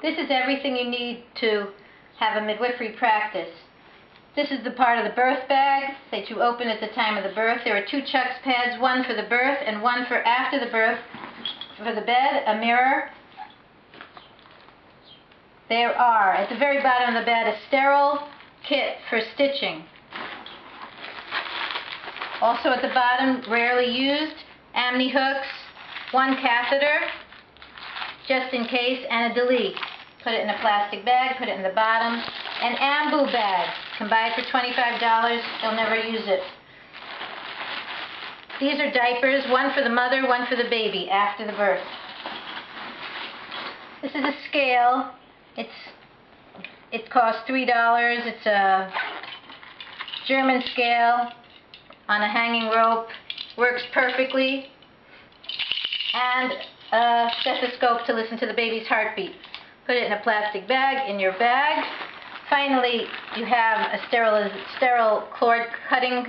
This is everything you need to have a midwifery practice. This is the part of the birth bag that you open at the time of the birth. There are two Chuck's pads, one for the birth and one for after the birth. For the bed, a mirror. There are, at the very bottom of the bed, a sterile kit for stitching. Also at the bottom, rarely used, amnihooks, one catheter, just in case, and a DeLee. Put it in a plastic bag, put it in the bottom. An Ambu bag. Can buy it for $25. They'll never use it. These are diapers, one for the mother, one for the baby after the birth. This is a scale. It's it costs three dollars. It's a German scale on a hanging rope. Works perfectly. And a stethoscope to listen to the baby's heartbeat. Put it in a plastic bag in your bag. Finally, you have a sterile, sterile cord cutting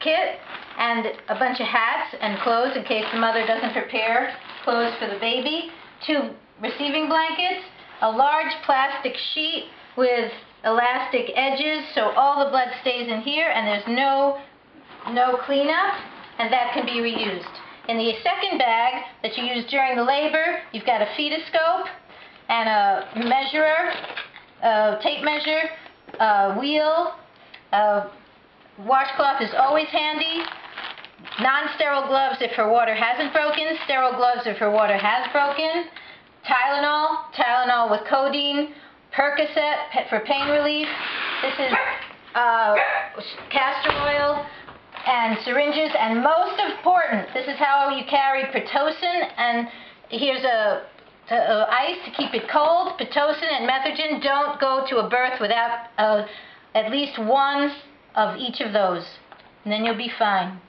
kit and a bunch of hats and clothes in case the mother doesn't prepare clothes for the baby. Two receiving blankets, a large plastic sheet with elastic edges so all the blood stays in here and there's no no cleanup and that can be reused. In the second bag that you use during the labor, you've got a fetoscope and a measurer, a tape measure, a wheel, a washcloth is always handy, non-sterile gloves if her water hasn't broken, sterile gloves if her water has broken, Tylenol, Tylenol with codeine, Percocet for pain relief. This is uh, castor oil and syringes, and most important, this is how you carry Pitocin, and here's a, a, a ice to keep it cold. Pitocin and Methergine don't go to a birth without uh, at least one of each of those, and then you'll be fine.